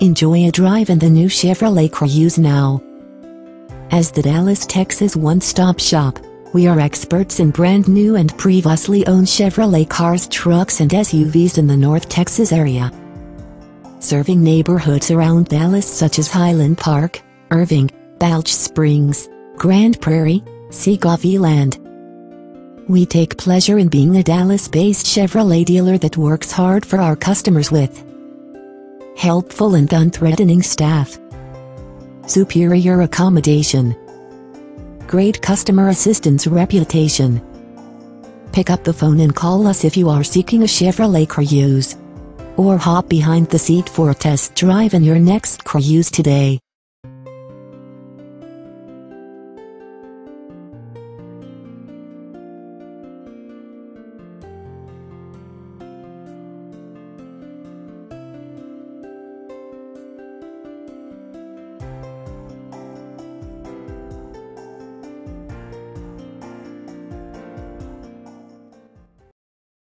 Enjoy a drive in the new Chevrolet Cruze now. As the Dallas, Texas one-stop shop, we are experts in brand new and previously owned Chevrolet cars, trucks and SUVs in the North Texas area. Serving neighborhoods around Dallas such as Highland Park, Irving, Balch Springs, Grand Prairie, Seagoville and. We take pleasure in being a Dallas-based Chevrolet dealer that works hard for our customers with helpful and unthreatening staff, superior accommodation, great customer assistance reputation. Pick up the phone and call us if you are seeking a Chevrolet Cruze. Or hop behind the seat for a test drive in your next Cruze today.